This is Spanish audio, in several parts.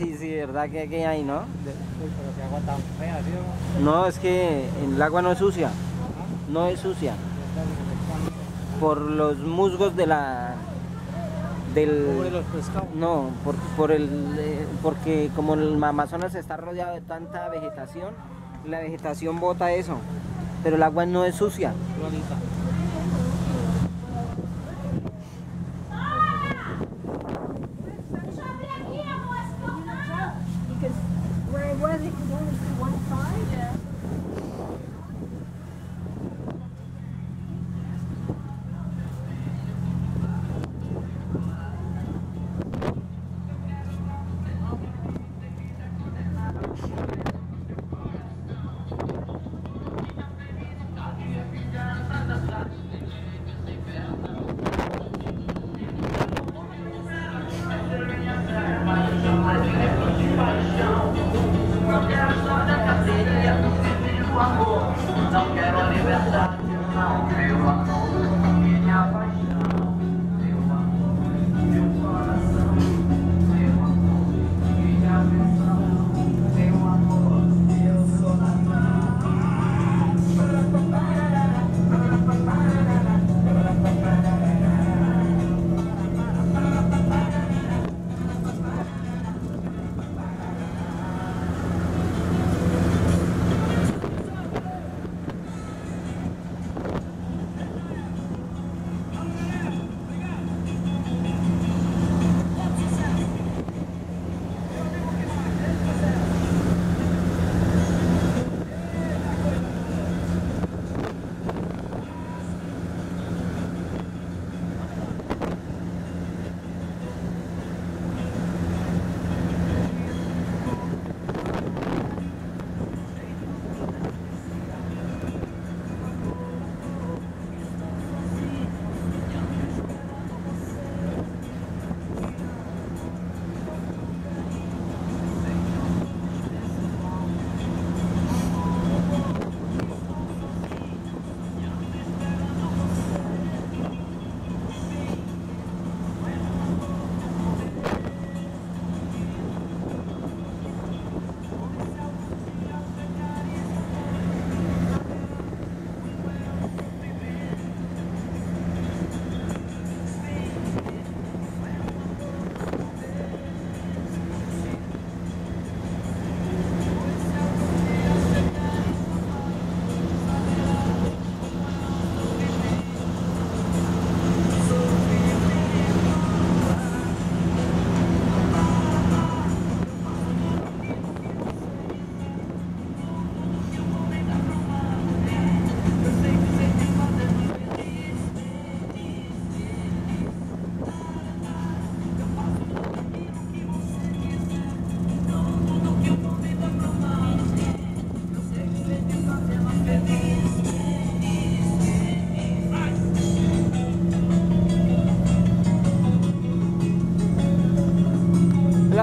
sí, sí, verdad que, que hay, ¿no? De- Uy, pero qué agua tan fea, ¿sí? o No, es que el agua no es sucia, no es sucia. Por los musgos de la... del... Sobre los pescados. No, por, por el, eh, porque como el Amazonas está rodeado de tanta vegetación, la vegetación bota eso, pero el agua no es sucia. Não quero a não, meu amor.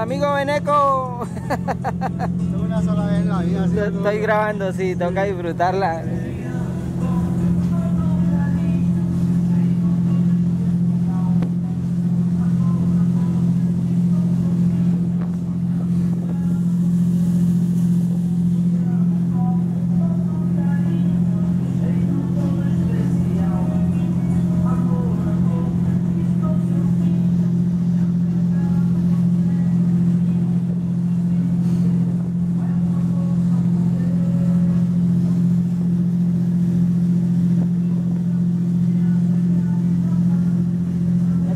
Amigo Beneco, Tengo una sola vez en la vida, ¿sí? estoy grabando, sí, toca disfrutarla.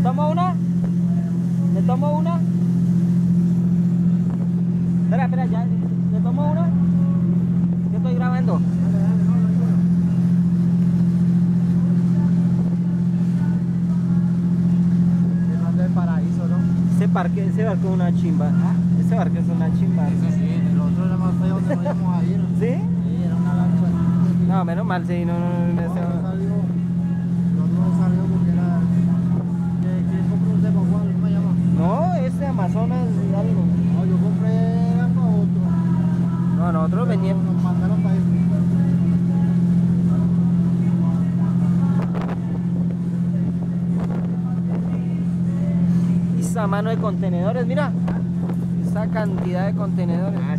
¿Me tomo una? ¿Me tomo una? Espera, espera, ya. ¿Me tomo una? Yo estoy grabando. del paraíso, ¿no? Ese parque, ese barco es una chimba. Ese barco es una chimba. Eso sí, el otro era más feo donde vayamos a ir. ¿Sí? Sí, era una lancha. No, menos mal, sí, no, no, no, No, no salió. No, salió porque era. ¿Qué, qué compró usted para? ¿Cómo se llama? No, ese Amazonas y algo. No, yo compré para otro. No, nosotros veníamos. Nos mandaron para mano de contenedores, mira. esta cantidad de contenedores. Ah.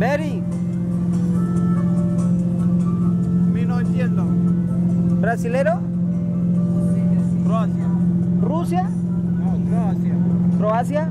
Betty. Mi no entiendo. ¿Brasilero? Croacia. ¿Rusia? No, Croacia. ¿Croacia?